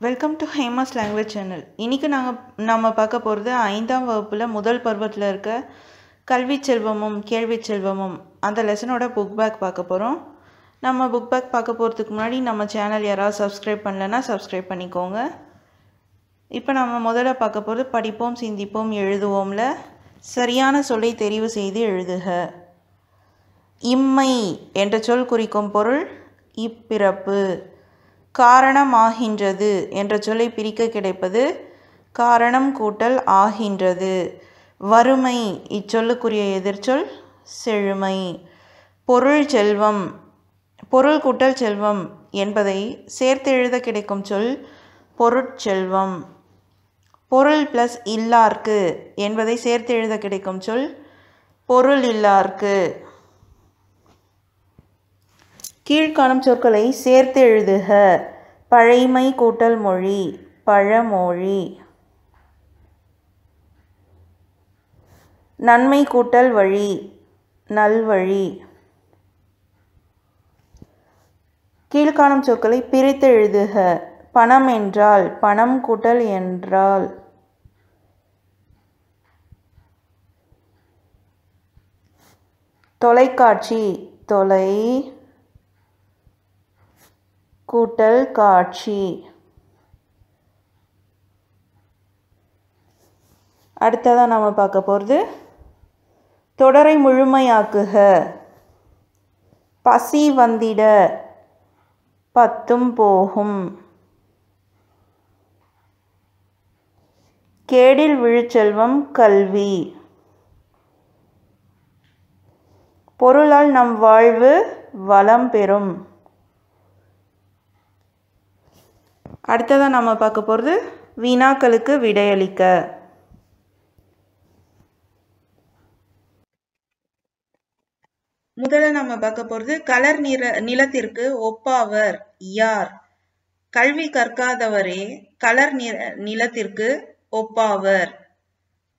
Welcome to Hema's language channel இன்றைக்கி நாங்கள் நம்ம பார்க்க போகிறது ஐந்தாம் வகுப்பில் முதல் பருவத்தில் இருக்க கல்வி செல்வமும் கேள்வி செல்வமும் அந்த லெசனோட புக் பேக் பார்க்க போகிறோம் நம்ம புக் பேக் பார்க்க போகிறதுக்கு முன்னாடி நம்ம சேனல் யாராவது சப்ஸ்கிரைப் பண்ணலன்னா சப்ஸ்கிரைப் பண்ணிக்கோங்க. இப்போ நம்ம முதல்ல பார்க்க போகிறது படிப்போம் சிந்திப்போம் எழுதுவோம்ல. சரியான சொல்லை தெரிவு செய்து எழுதுக. இம்மை என்ற சொல் குறிக்கும் பொருள் இப்பிறப்பு. காரணமாகின்றது என்ற சொல்லை பிரிக்க கிடைப்பது காரணம் கூட்டல் ஆகின்றது. வறுமை இச்சொல்லுக்குரிய எதிர்ச்சொல் செழுமை. பொருள் செல்வம் பொருள் கூட்டல் செல்வம் என்பதை சேர்த்து எழுத கிடைக்கும் சொல் பொருட்செல்வம். பொருள் ப்ளஸ் இல்லார்க்கு என்பதை சேர்த்து எழுத கிடைக்கும் சொல் பொருள் இல்லார்க்கு கீழ்காணும் சொற்களை சேர்த்து எழுதுக. பழைமை கூட்டல் மொழி பழமொழி. நன்மை கூட்டல் வழி நல்வழி. கீழ்காணும் சொற்களை பிரித்து எழுதுக. பணம் என்றால் பணம் கூட்டல் என்றால். தொலைக்காட்சி தொலை. கூட்டல் காட்சி. அடுத்ததாக நம்ம பார்க்க போகிறது தொடரை முழுமையாக்குக. பசி வந்திட பத்தும் போகும். கேடில் விழுச்செல்வம் கல்வி. பொருளால் நம் வாழ்வு வளம் பெறும். அடுத்ததாக நம்ம பார்க்க போகிறது வினாக்களுக்கு விடையளிக்க. முதல்ல நம்ம பார்க்க போகிறது கலர் நிற நிலத்திற்கு ஒப்பாவர் யார்? கல்வி கற்காதவரே கலர் நிற நிலத்திற்கு ஒப்பாவர்.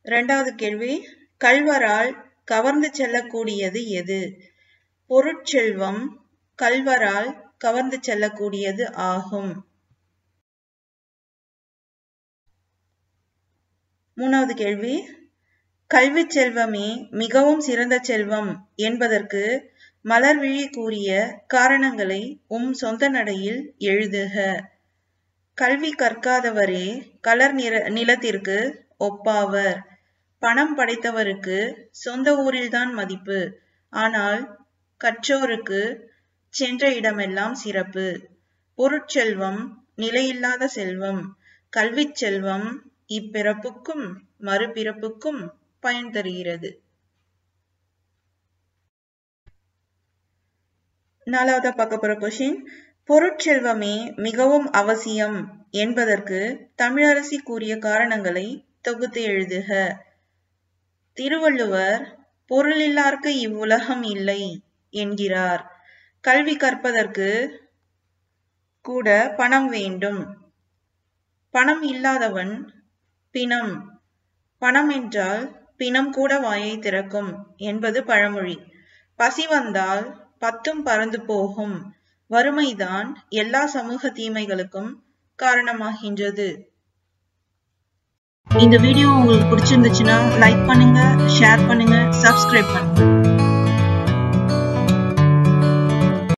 ரெண்டாவது கேள்வி கல்வரால் கவர்ந்து செல்லக்கூடியது எது? பொருட்செல்வம் கல்வரால் கவர்ந்து செல்லக்கூடியது ஆகும். மூணாவது கேள்வி. கல்வி செல்வமே மிகவும் சிறந்த செல்வம் என்பதற்கு மலர்விழி கூறிய காரணங்களை உம் சொந்த நடையில் எழுதுக. கல்வி கற்காதவரே கலர் நிற நிலத்திற்கு ஒப்பாவர். பணம் படைத்தவருக்கு சொந்த ஊரில்தான் மதிப்பு. ஆனால் கற்றோருக்கு சென்ற இடமெல்லாம் சிறப்பு. பொருட்செல்வம் நிலையில்லாத செல்வம். கல்வி செல்வம் இப்பிறப்புக்கும் மறுபிறப்புக்கும் பயன் தருகிறது. நாலாவதா பார்க்க போற கொஷின் பொருட்செல்வமே மிகவும் அவசியம் என்பதற்கு தமிழரசி கூறிய காரணங்களை தொகுத்து எழுதுக. திருவள்ளுவர் பொருளில்லார்க்கு இவ்வுலகம் இல்லை என்கிறார். கல்வி கற்பதற்கு கூட பணம் வேண்டும். பணம் இல்லாதவன் பிணம். பணம் என்றால் பிணம் கூட வாயை திறக்கும் என்பது பழமொழி. பசி வந்தால் பத்தும் பறந்து போகும். வறுமைதான் எல்லா சமூக தீமைகளுக்கும் காரணமாகின்றது. இந்த வீடியோ உங்களுக்கு பிடிச்சிருந்துச்சுன்னா லைக் பண்ணுங்க ஷேர் பண்ணுங்க சப்ஸ்கிரைப் பண்ணுங்க.